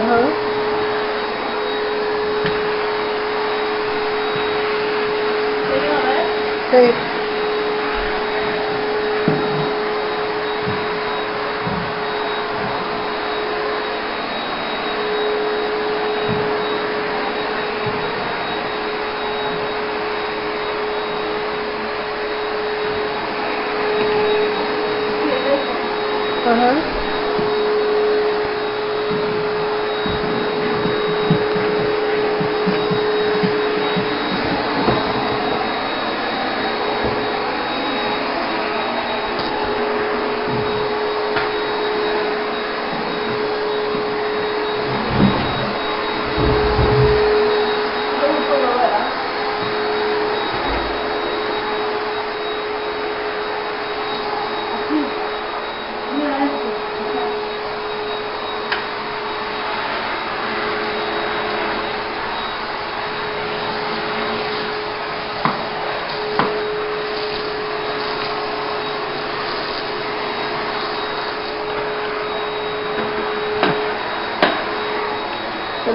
Uh huh. Great. Uh-huh.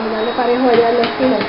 什么的，那打电话人家能听得。